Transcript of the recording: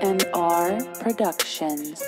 and R Productions.